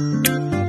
う